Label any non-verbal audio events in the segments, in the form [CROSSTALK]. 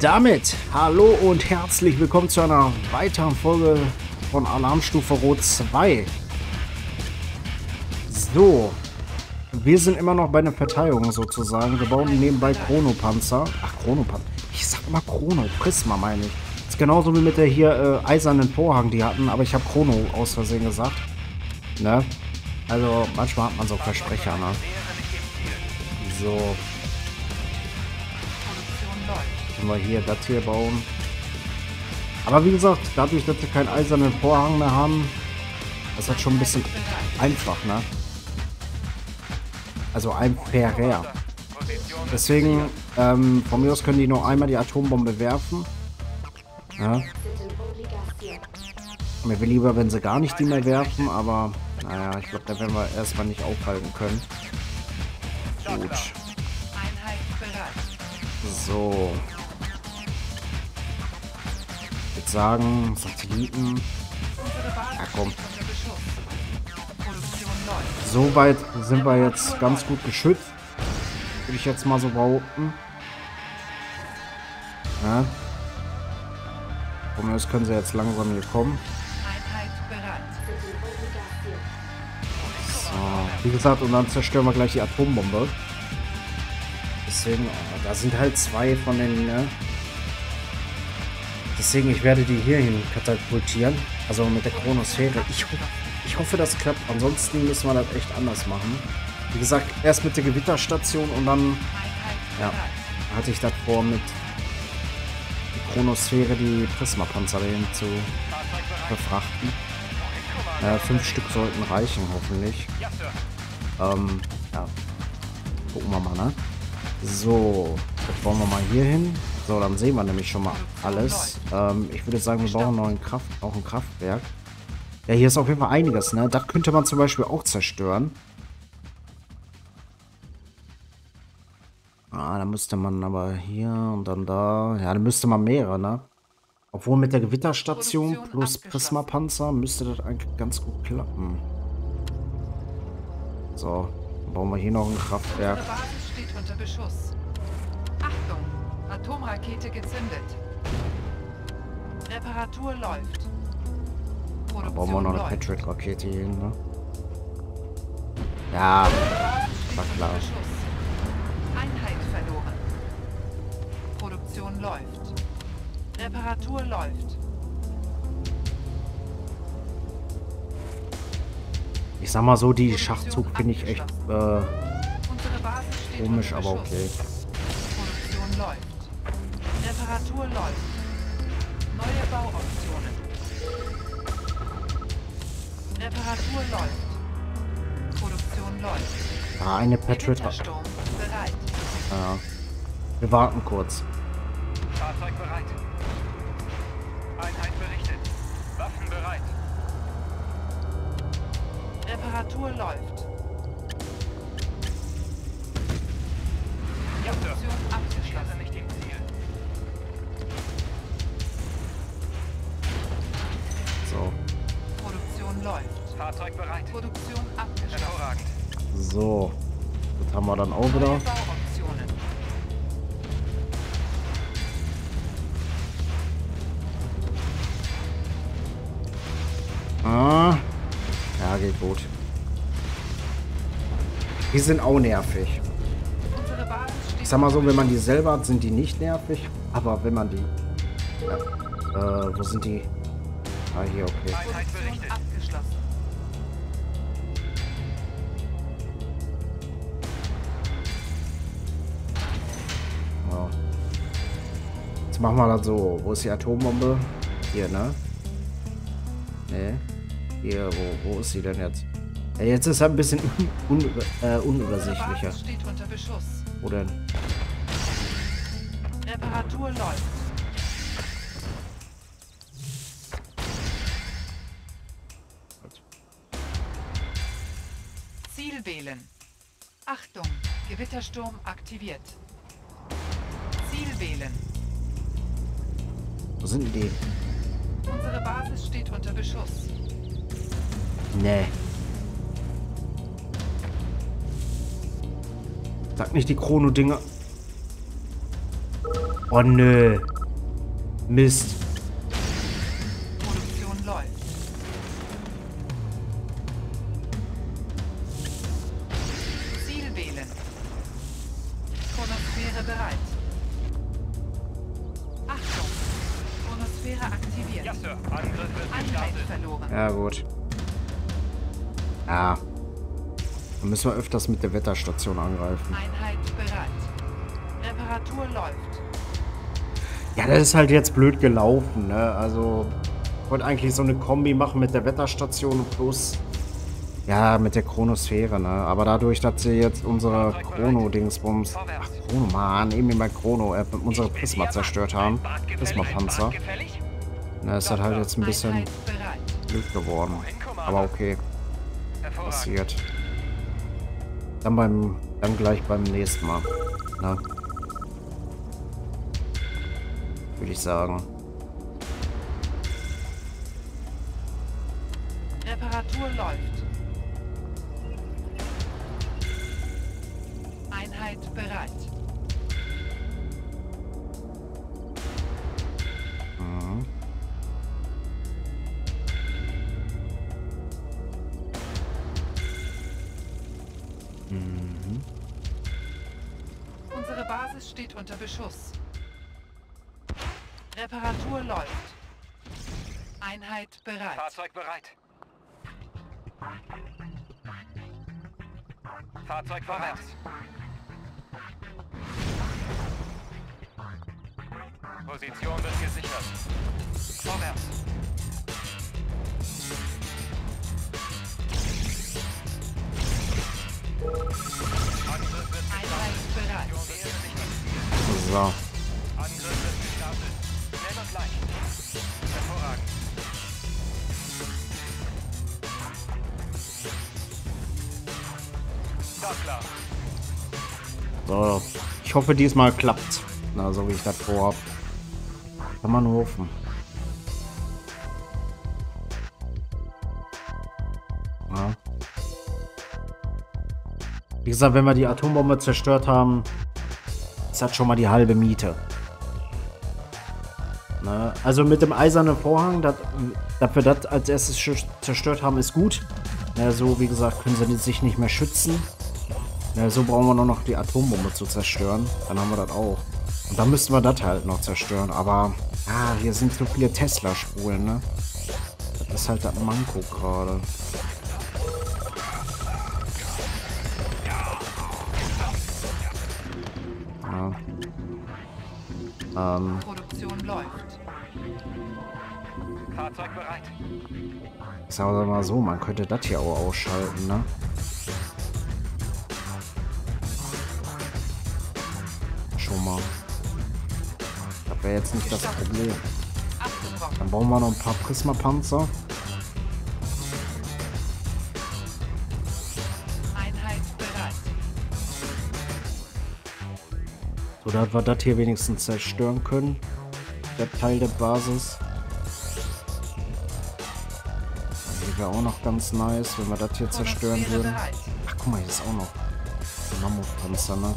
damit hallo und herzlich willkommen zu einer weiteren Folge von Alarmstufe Rot 2. So, wir sind immer noch bei der Verteidigung sozusagen. Wir bauen nebenbei Chronopanzer. Ach, Chronopanzer. Ich sag immer Chrono, Prisma meine ich. Das ist genauso wie mit der hier äh, eisernen Vorhang, die hatten, aber ich habe Chrono aus Versehen gesagt. Ne? Also manchmal hat man so Versprecher, ne? So. Können wir hier das hier bauen. Aber wie gesagt, dadurch, dass wir keinen eisernen Vorhang mehr haben, das schon ein bisschen einfach, ne? Also einfacher. Deswegen, ähm, von mir aus können die nur einmal die Atombombe werfen. Ja. Mir will lieber, wenn sie gar nicht die mehr werfen, aber naja, ich glaube, da werden wir erstmal nicht aufhalten können. Gut. So. Würde sagen, Satelliten. Ja, komm. So weit sind wir jetzt ganz gut geschützt. Würde ich jetzt mal so behaupten. Ja. Von können sie jetzt langsam hier kommen. So, wie gesagt, und dann zerstören wir gleich die Atombombe. Deswegen, oh, da sind halt zwei von den, ne? Deswegen, ich werde die hierhin katapultieren. Also mit der Chronosphäre. Ich, ich hoffe, das klappt. Ansonsten müssen wir das echt anders machen. Wie gesagt, erst mit der Gewitterstation und dann, ja, hatte ich das vor, mit der Chronosphäre die Prismapanzer dahin zu befrachten. Äh, fünf Stück sollten reichen, hoffentlich. Ähm, ja. Gucken wir mal, ne? So, das bauen wir mal hier hin. So, dann sehen wir nämlich schon mal alles. Ähm, ich würde sagen, wir brauchen noch ein, Kraft, auch ein Kraftwerk. Ja, hier ist auf jeden Fall einiges, ne? Das könnte man zum Beispiel auch zerstören. Ah, da müsste man aber hier und dann da. Ja, da müsste man mehrere, ne? Obwohl mit der Gewitterstation plus Prismapanzer müsste das eigentlich ganz gut klappen. So, dann bauen wir hier noch ein Kraftwerk. steht unter Beschuss. Atomrakete gezündet. Reparatur läuft. Da bauen wir noch eine Patriot-Rakete hin, ne? Ja, war klar. Einheit verloren. Produktion läuft. Reparatur läuft. Ich sag mal so, die Schachzug finde ich echt äh, komisch, aber okay. Läuft. Produktion läuft. Ah, eine Patriot. Ja. Wir warten kurz. Fahrzeug bereit. Einheit berichtet. Waffen bereit. Reparatur läuft. Ja, Produktion abgeschlossen. nicht im Ziel. So. Produktion läuft. Fahrzeug bereit. Produktion abgeschlossen. Hervorragend. So. Das haben wir dann auch wieder. Ah. Ja, geht gut. Die sind auch nervig. Ich sag mal so, wenn man die selber hat, sind die nicht nervig. Aber wenn man die... Ja, äh, wo sind die? Ah, hier, okay. Jetzt machen wir das so. Wo ist die Atombombe? Hier, ne? Ne? Hier, wo, wo ist sie denn jetzt? Ja, jetzt ist er ein bisschen un, un, äh, unübersichtlicher. Steht unter Beschuss. Wo denn? Reparatur läuft. Ziel wählen. Achtung, Gewittersturm aktiviert. Ziel wählen. Wo sind die? Unsere Basis steht unter Beschuss. Nee. Sag nicht die Chrono-Dinger. Oh nö. Mist. Öfters mit der Wetterstation angreifen. Einheit bereit. Reparatur läuft. Ja, das ist halt jetzt blöd gelaufen, ne? Also, ich wollte eigentlich so eine Kombi machen mit der Wetterstation plus, ja, mit der Chronosphäre, ne? Aber dadurch, dass sie jetzt unsere Chrono-Dingsbums, ach, Chrono, Mann, eben immer Chrono, äh, unsere Prisma zerstört haben, Prisma-Panzer, ne, ist das halt jetzt ein bisschen blöd geworden. Aber okay, passiert. Dann beim, dann gleich beim nächsten Mal, ne? Würde ich sagen. Reparatur läuft. Einheit bereit. Beschuss. Reparatur läuft. Einheit bereit. Fahrzeug bereit. Fahrzeug vorwärts. Position wird gesichert. Vorwärts. Angriff wird Einheit bereit. So. So. Ich hoffe, diesmal klappt. Na, so wie ich das vorhab. Kann man hoffen. Ja. Wie gesagt, wenn wir die Atombombe zerstört haben, ist das schon mal die halbe Miete. Ne? Also mit dem eisernen Vorhang, dass wir das als erstes zerstört haben, ist gut. Ne, so, wie gesagt, können sie sich nicht mehr schützen. Ja, so brauchen wir nur noch die Atombombe zu zerstören. Dann haben wir das auch. Und dann müssten wir das halt noch zerstören. Aber, ah, hier sind so viele Tesla-Spulen, ne? Das ist halt das Manko gerade. Ähm, Produktion läuft. Fahrzeug bereit. ich sag mal so, man könnte das hier auch ausschalten, ne? Schon mal. Das wäre jetzt nicht das Problem. Dann bauen wir noch ein paar Prisma-Panzer. Einheit So, dass wir das hier wenigstens zerstören können. Der Teil der Basis. Das wäre auch noch ganz nice, wenn wir das hier zerstören würden. Ach, guck mal, hier ist auch noch ein Mammutpanzer, ne?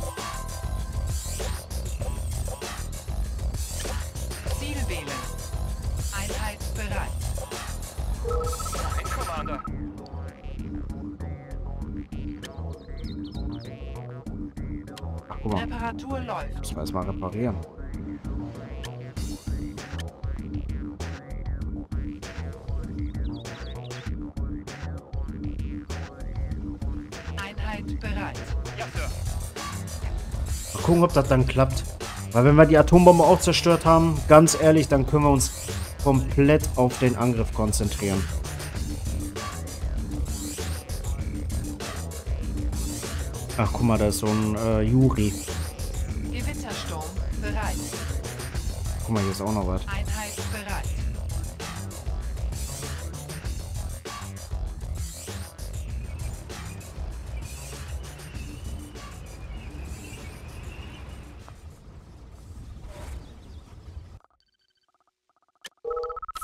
Erstmal reparieren. Einheit bereit. Ja, Sir. Mal gucken, ob das dann klappt. Weil wenn wir die Atombombe auch zerstört haben, ganz ehrlich, dann können wir uns komplett auf den Angriff konzentrieren. Ach, guck mal, da ist so ein äh, Juri. Bereit. Guck mal, hier ist auch noch was. Einheit bereit.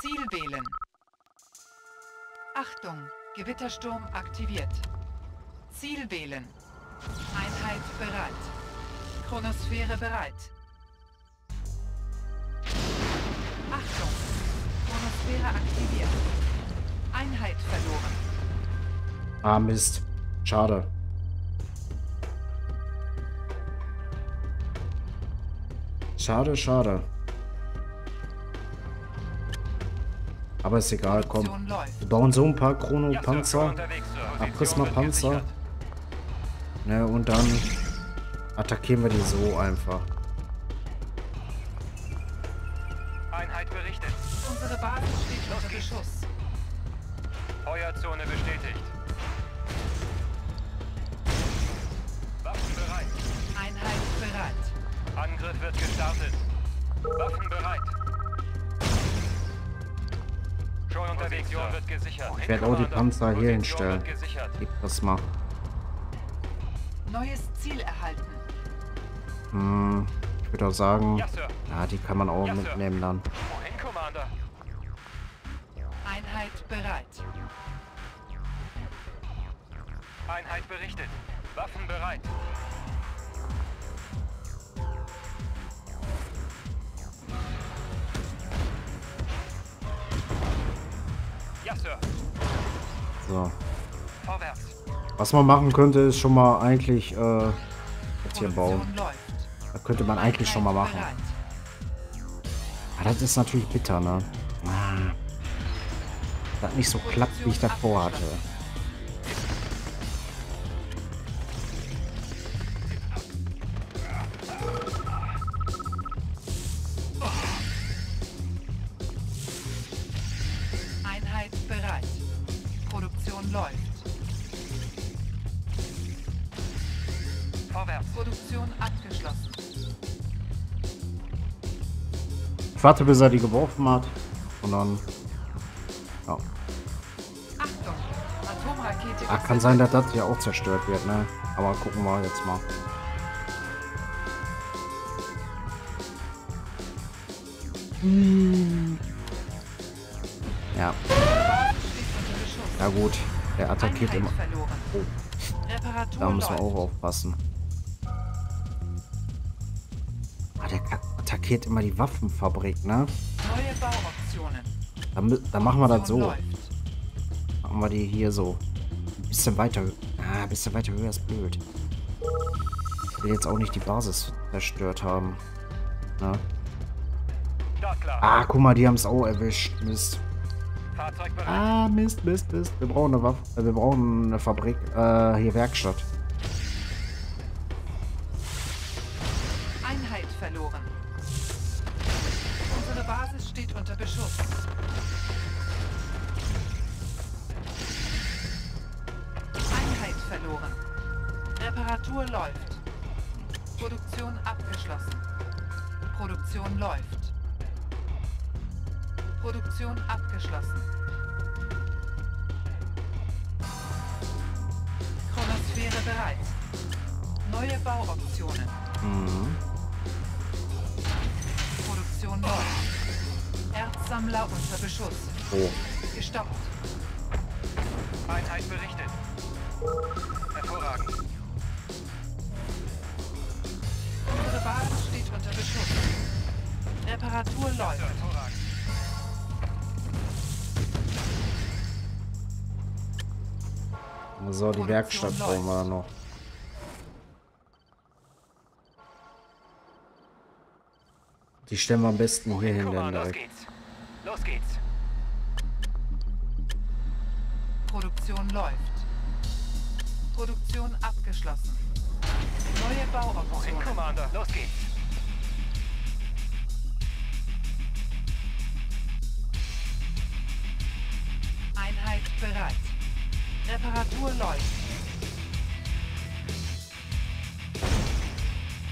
Ziel wählen. Achtung, Gewittersturm aktiviert. Ziel wählen. Einheit bereit. Chronosphäre bereit. Aktiviert. Einheit verloren. Ah, Mist. Schade. Schade, schade. Aber ist egal, komm. Wir bauen so ein paar. Chrono-Panzer. Wird gesichert. Ne, und dann attackieren wir die so einfach. Feuerzone bestätigt. Waffen bereit. Einheit bereit. Angriff wird gestartet. Waffen bereit. Schon unterwegs, Sir. wird gesichert. Ich werde auch die Panzer hier Position hinstellen. Gib das mal. Neues Ziel erhalten. Hm, ich würde auch sagen, Ja, Sir. ja, die kann man auch Ja, Sir. mitnehmen dann. Wohin, Was man machen könnte, ist schon mal eigentlich äh, jetzt hier bauen. Das könnte man eigentlich schon mal machen. Aber das ist natürlich bitter, ne? Ah. Das nicht so klappt, wie ich das vorhatte. Einheit bereit. Produktion läuft. Vorwärts. Produktion abgeschlossen. Ich warte, bis er die geworfen hat. Und dann. Ja. Achtung! Atomrakete. Ah, kann sein, dass das hier auch zerstört wird, ne? Aber gucken wir jetzt mal. Ja, unter Beschuss. ja gut. Der attackiert immer. Oh, da müssen wir auch aufpassen. Attackiert immer die Waffenfabrik, ne? Neue Bauoptionen. Da, mü- da machen wir das so. Läuft. Machen wir die hier so. Ein bisschen weiter. Ah, ein bisschen weiter höher ist blöd. Ich will jetzt auch nicht die Basis zerstört haben. Ne? Ah, guck mal, die haben es auch erwischt. Mist. Ah, Mist, Mist, Mist. Wir brauchen eine Waffe. Äh, wir brauchen eine Fabrik. Äh, hier Werkstatt. Einheit verloren. Basis steht unter Beschuss. Einheit verloren. Reparatur läuft. Produktion abgeschlossen. Produktion läuft. Produktion abgeschlossen. Chronosphäre bereit. Neue Bauoptionen. Mhm. Produktion läuft. Erzsammler unter Beschuss. Oh. Gestoppt. Einheit berichtet. Hervorragend. Unsere Basis steht unter Beschuss. Reparatur läuft. Hervorragend. So, die Produktion Werkstatt brauchen wir noch. Die stellen wir am besten hier hin, dann direkt. Los geht's. Produktion läuft. Produktion abgeschlossen. Neue Wohin, Bauoptionen. Commander? Los geht's. Einheit bereit. Reparatur läuft.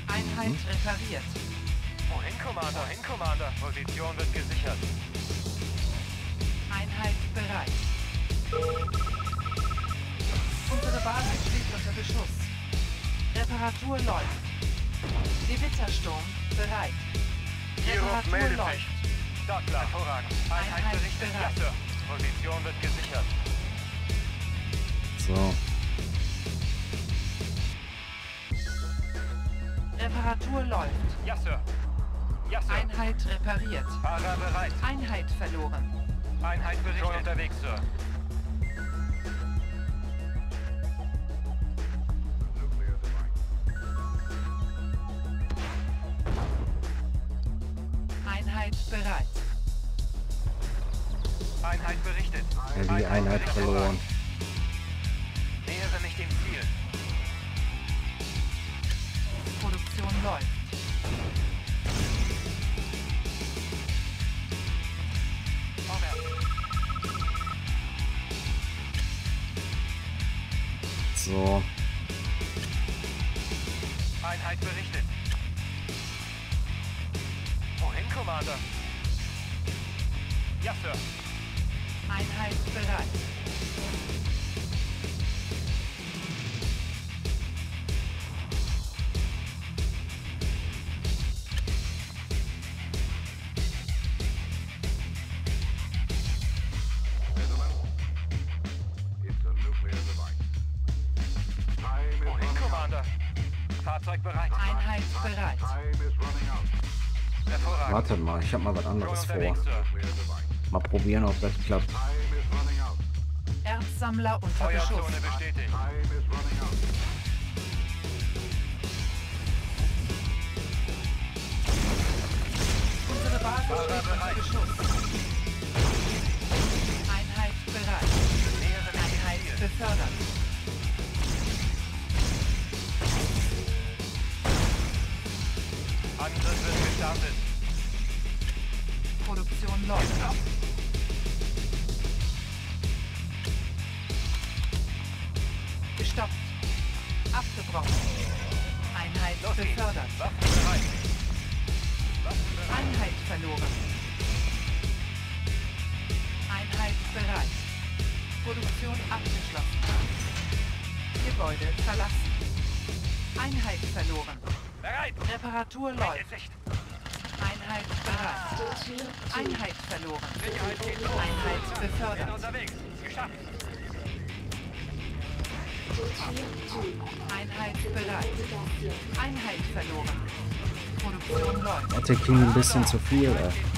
Einheit repariert. Wohin, Commander? Wohin, Commander? Position wird gesichert. Einheit bereit. Unsere Basis steht unter Beschuss. Reparatur läuft. Gewittersturm bereit. Reparatur meldet läuft. sich. Startklar. Hervorragend. Einheit Einheit berichtet. Sir. Position wird gesichert. So. Reparatur läuft. Ja, Sir. Ja, Sir. Einheit repariert. Fahrer bereit. Einheit verloren. Einheit berichtet. Schon unterwegs, Sir. Einheit bereit. Einheit berichtet. Ja, die Einheit verloren. Nähere mich dem Ziel. Produktion läuft. So. Einheit berichtet. Wohin, Commander? Ja, Sir. Einheit bereit. Ich habe mal was anderes vor. Mal probieren, ob das klappt. Erzsammler unter Beschuss. Feuerzone bestätigt. Time is running out. Unsere Basis steht unter bereit. Beschuss. Einheit bereit. Einheit befördert. Angriff wird gestartet. Gestoppt. Abgebrochen. Einheit Los befördert. Waffen bereit. Waffen bereit. Einheit verloren. Einheit bereit. Produktion abgeschlossen. Gebäude verlassen. Einheit verloren. Bereit. Reparatur läuft. Hier klingt ein bisschen zu viel, ey.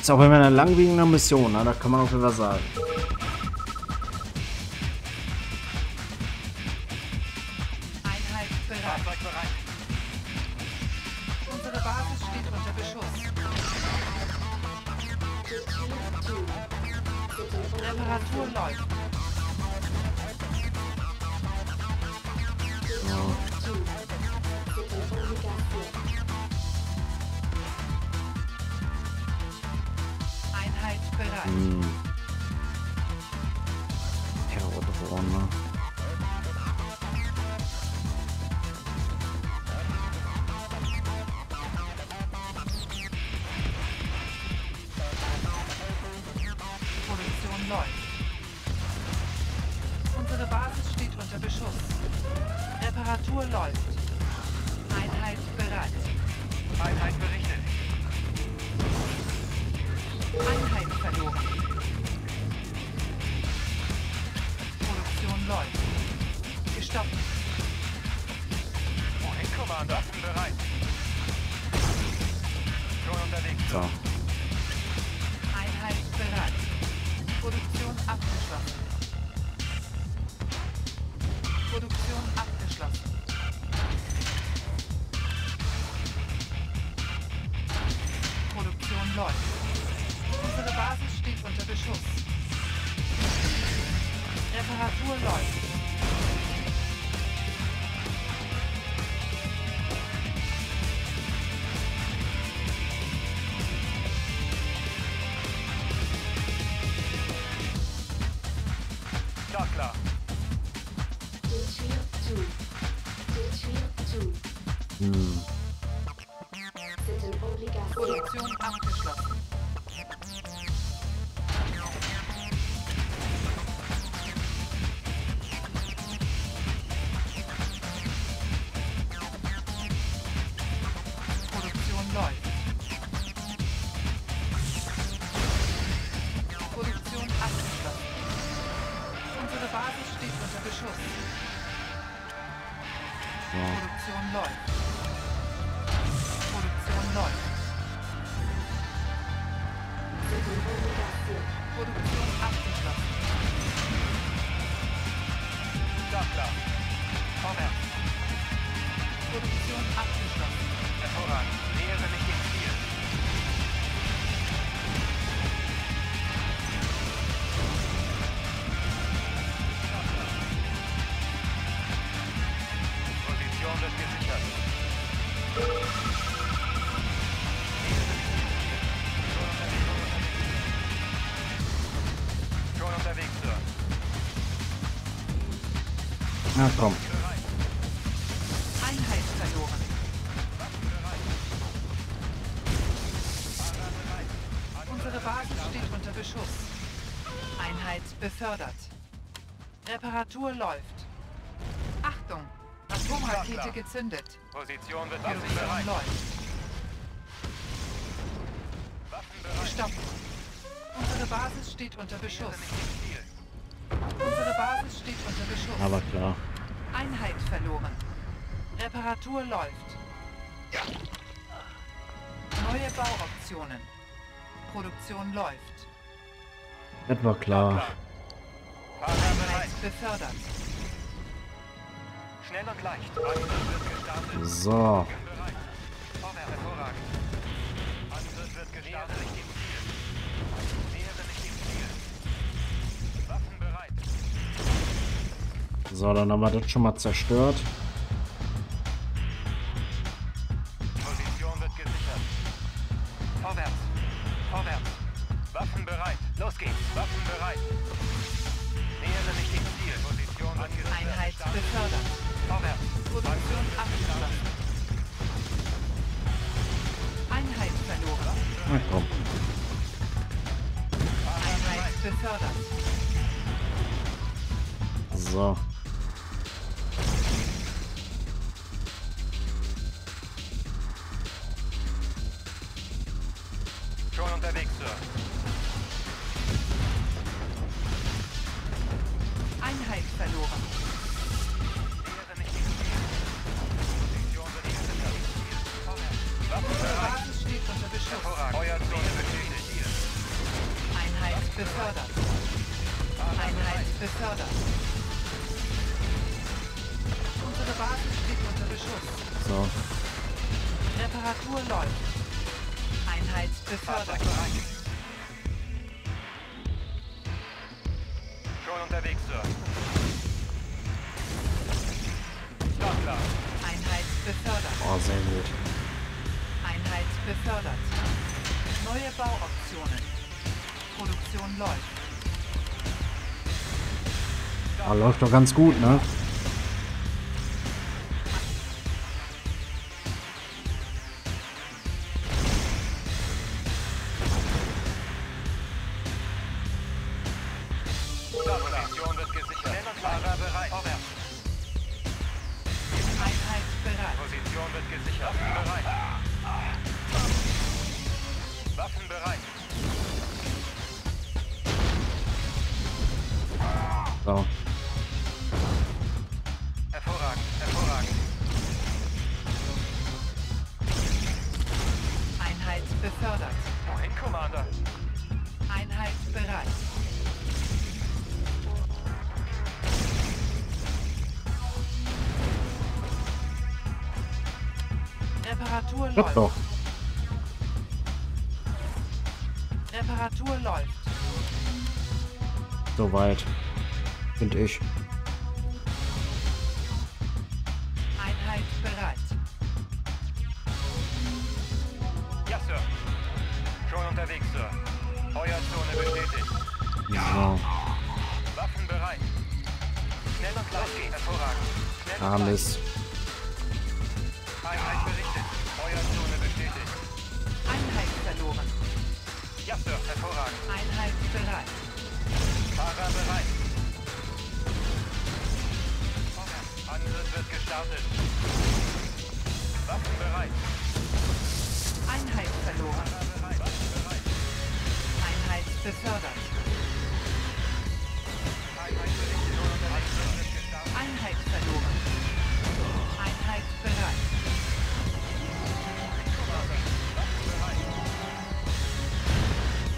Ist auch immer eine langwiegende Mission, ne? da kann man auch wieder sagen. Einheit bereit. Hm. Schon. Schon unterwegs, Sir. Na komm. Einheit verloren. Unsere Basis steht unter Beschuss. Einheit befördert. Reparatur läuft. Achtung! Atomrakete gezündet. Position wird Produktion bereit. läuft. Waffen bereit. Gestoppt. Unsere Basis steht unter Beschuss. Unsere Basis steht unter Beschuss. Aber klar. Einheit verloren. Reparatur läuft. Neue Bauoptionen. Produktion läuft. War klar. Einheit befördert. So. So, dann haben wir das schon mal zerstört. Einheit Fahrzeug befördert. Schon unterwegs, Sir. Startklar. Einheit befördert. Oh, sehr gut. Einheit befördert. Neue Bauoptionen. Produktion läuft. Aber läuft doch ganz gut, ne? Reparatur Klappt läuft. doch. Reparatur läuft. Soweit. Finde ich. Einheit bereit. Ja, Sir. Schon unterwegs, Sir. Feuerzone bestätigt. So. Waffen bereit. Schnell und leicht. Hervorragend. Schnell Ah, Mist. Gestartet. Waffen bereit. Einheit verloren. Einheit befördert. Einheit verloren. Einheit bereit.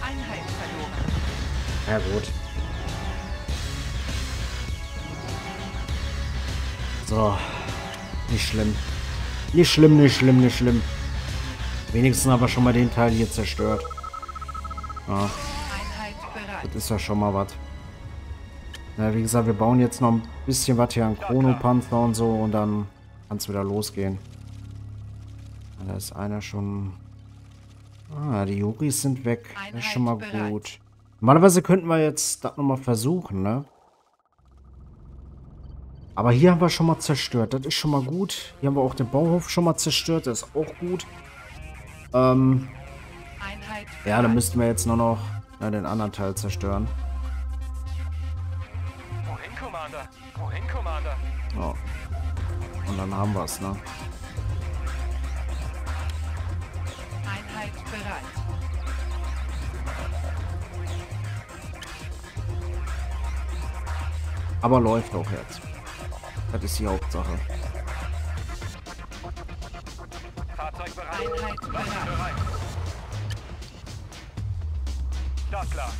Einheit verloren. Ja, gut. So. Nicht schlimm. Nicht schlimm, nicht schlimm, nicht schlimm. Wenigstens haben wir schon mal den Teil hier zerstört. Ja, das ist ja schon mal was. Na, wie gesagt, wir bauen jetzt noch ein bisschen was hier an Chronopanzer und so und dann kann es wieder losgehen. Da ist einer schon... Ah, die Juris sind weg. Das ist schon mal gut. Normalerweise könnten wir jetzt das nochmal versuchen, ne? Aber hier haben wir schon mal zerstört. Das ist schon mal gut. Hier haben wir auch den Bauhof schon mal zerstört. Das ist auch gut. Ähm, Einheit ja, dann müssten wir jetzt nur noch ja, den anderen Teil zerstören. Wohin, Commander? Wohin, Commander? Ja. Und dann haben wir es, ne? Einheit bereit. Aber läuft auch jetzt. Das ist die Hauptsache. Fahrzeug bereit. Einheit bereit. Startklar.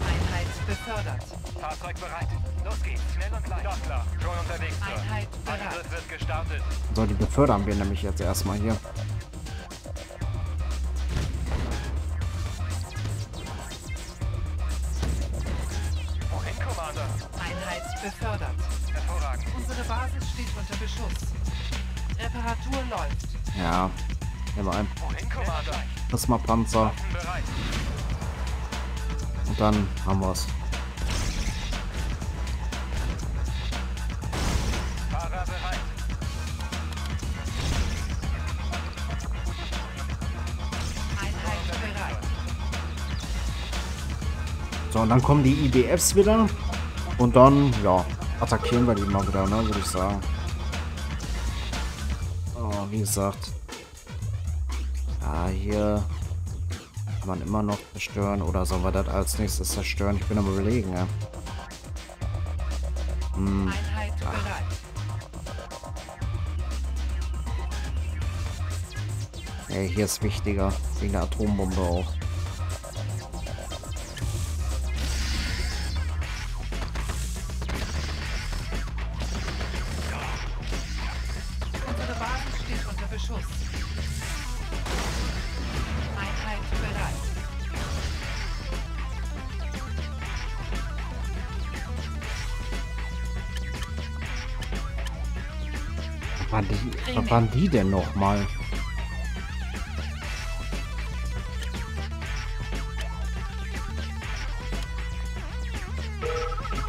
Einheit befördert. Fahrzeug bereit. Los geht's. Schnell und leicht. Startklar. Schon unterwegs. Einheit bereit. Angriff wird gestartet. So, die befördern wir nämlich jetzt erstmal hier. Reparatur läuft. Ja. Nehmen wir ein Waffen bereit. und dann haben wir es. So, und dann kommen die IBFs wieder. Und dann, ja, attackieren wir die mal wieder, ne, würde ich sagen. Wie gesagt. Ja, hier kann man immer noch zerstören. Oder sollen wir das als nächstes zerstören? Ich bin am überlegen, ja. Bereit. Ey, hier ist wichtiger. Wegen der Atombombe auch. Waren die denn nochmal?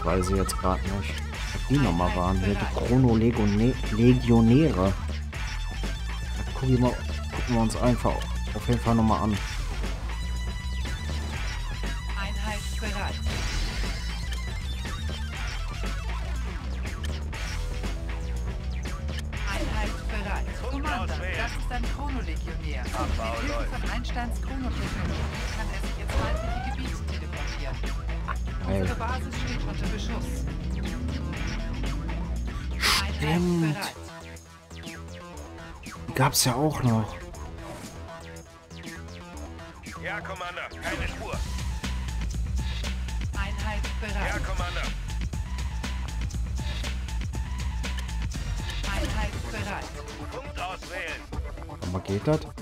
Weiß ich jetzt gerade nicht. Was die nochmal waren. Hier die Chrono-Legionäre. Gucken gucken wir uns einfach auf jeden Fall nochmal an. Basis steht unter Beschuss. Stimmt. Gab's ja auch noch. Ja, Commander. Keine Spur. Einheit Ja, bereit. Commander. Einheit bereit. Punkt auswählen. Aber geht das? Einheit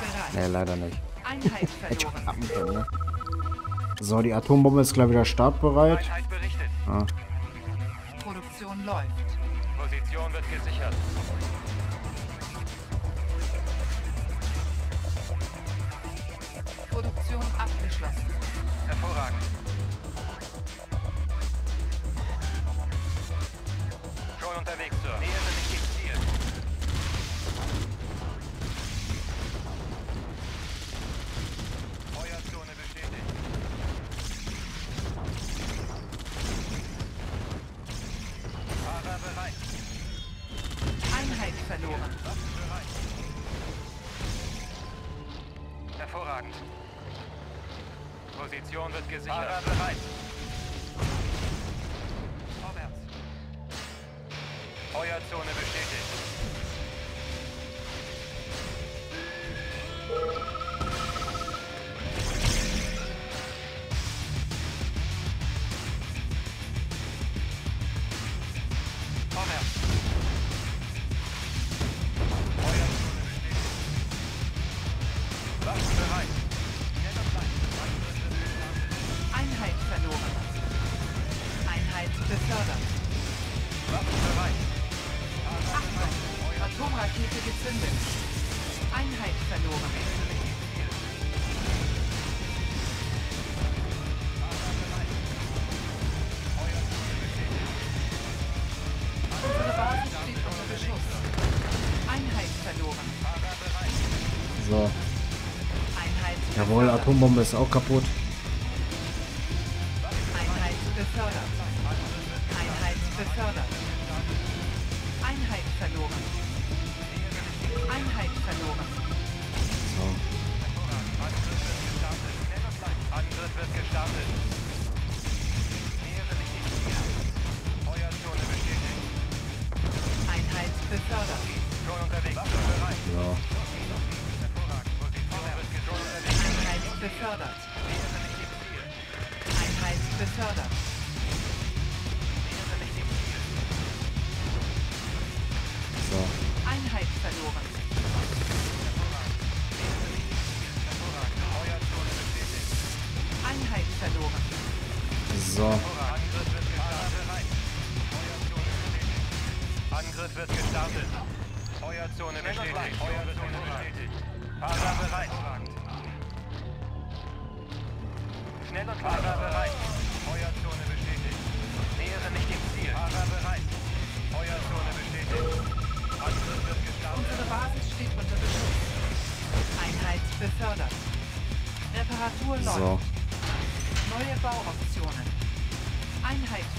bereit. Nee, leider nicht. Einheit [LAUGHS] verloren. So, die Atombombe ist gleich wieder startbereit. Ah. Produktion läuft. Position wird gesichert. Produktion abgeschlossen. Hervorragend. Schon unterwegs, Sir. Nähe Hervorragend. Position wird gesichert. Fahrer bereit. Vorwärts. Feuerzone bestätigt. Atombombe ist auch kaputt.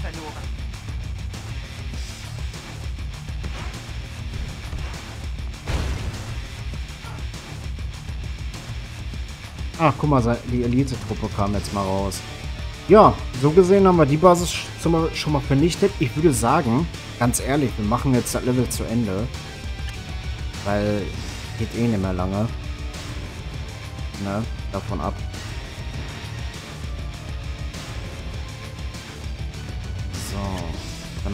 Verloren. Ach, guck mal, die Elite-Truppe kam jetzt mal raus. Ja, so gesehen haben wir die Basis schon mal, vernichtet. Ich würde sagen, ganz ehrlich, wir machen jetzt das Level zu Ende. Weil geht eh nicht mehr lange. Ne, davon ab.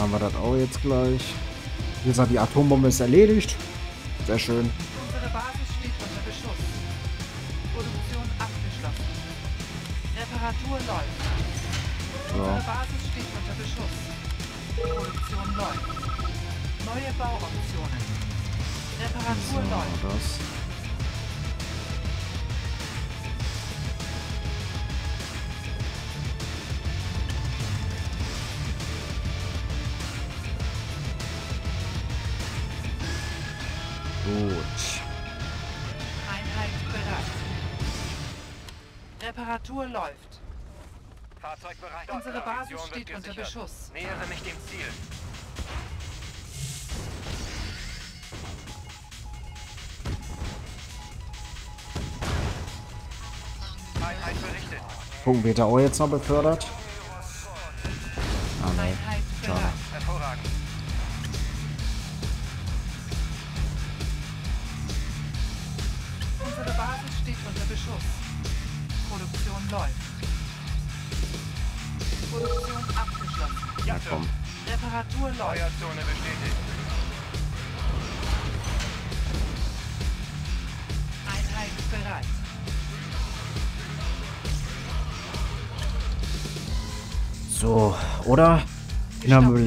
Haben wir das auch jetzt gleich. Wie gesagt, die Atombombe ist erledigt. Sehr schön. Unsere Basis steht unter Beschuss. Produktion abgeschlossen. Reparatur läuft. Unsere Basis steht unter Beschuss. Produktion läuft. Neue Bauoptionen. Reparatur so läuft. das. Reparatur läuft. Fahrzeug bereit. Unsere Basis steht unter. Beschuss. Nähere mich dem Ziel. Einheit berichtet. Gucken, wird er auch jetzt noch befördert?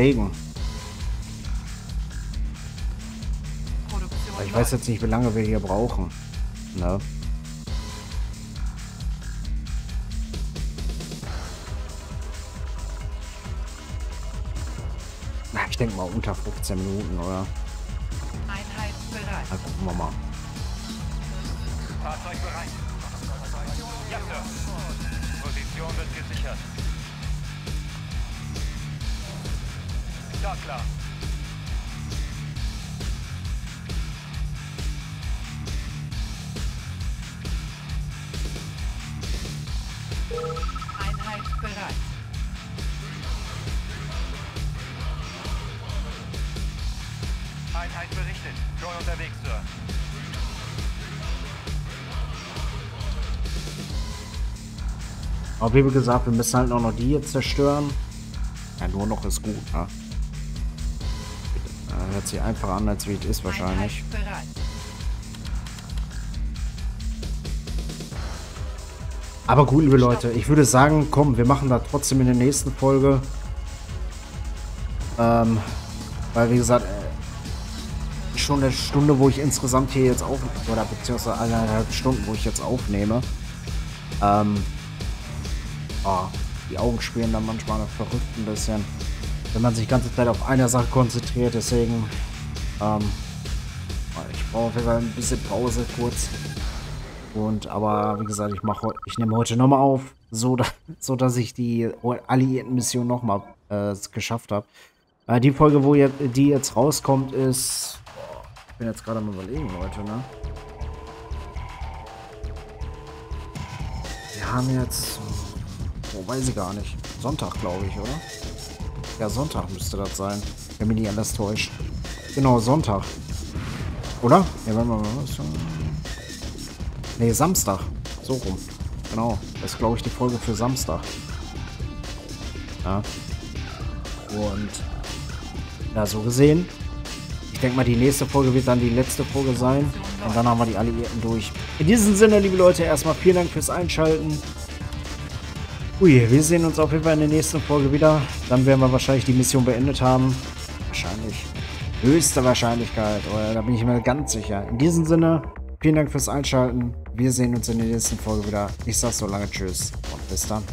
Überlegen. Produktion Ich weiß jetzt nicht, wie lange wir hier brauchen. Ne? Na, ich Ich denke mal unter 15 Minuten, oder? Einheit bereit. Na, gucken wir mal. Fahrzeug bereit. Ja, Sir. Position wird gesichert. Startklar. Einheit bereit. Einheit berichtet. Joy unterwegs, Sir. Aber wie gesagt, wir müssen halt auch noch die jetzt zerstören. Ja, nur noch ist gut, ne? Hört sich einfach an, als wie es ist wahrscheinlich. Aber gut, liebe Leute, ich würde sagen, komm, wir machen da trotzdem in der nächsten Folge. Ähm, weil wie gesagt, äh, schon eine Stunde, wo ich insgesamt hier jetzt auf oder beziehungsweise eineinhalb Stunden, wo ich jetzt aufnehme. Ähm, ah, die Augen spielen dann manchmal verrückt ein bisschen, wenn man sich die ganze Zeit auf eine Sache konzentriert. Deswegen, ähm, ich brauche auf jeden Fall ein bisschen Pause kurz. Und aber wie gesagt, ich mache ich nehme heute nochmal auf, so, da, [LAUGHS] so dass ich die alliierten Mission nochmal äh, geschafft habe. Äh, die Folge, wo jetzt, die jetzt rauskommt, ist. Ich bin jetzt gerade am überlegen, Leute, ne? Wir haben jetzt. Oh, weiß ich gar nicht. Sonntag, glaube ich, oder? Ja, Sonntag müsste das sein. Wenn mich nicht anders täuscht. Genau, Sonntag. Oder? Ja, warte mal? Nee, Samstag. So rum. Genau. Das ist, glaube ich, die Folge für Samstag. Ja. Und ja, so gesehen. Ich denke mal, die nächste Folge wird dann die letzte Folge sein. Und dann haben wir die Alliierten durch. In diesem Sinne, liebe Leute, erstmal vielen Dank fürs Einschalten. Ui, wir sehen uns auf jeden Fall in der nächsten Folge wieder. Dann werden wir wahrscheinlich die Mission beendet haben. Wahrscheinlich. Höchste Wahrscheinlichkeit. Oder da bin ich mir ganz sicher. In diesem Sinne, vielen Dank fürs Einschalten. Wir sehen uns in der nächsten Folge wieder. Ich sag so lange Tschüss und bis dann.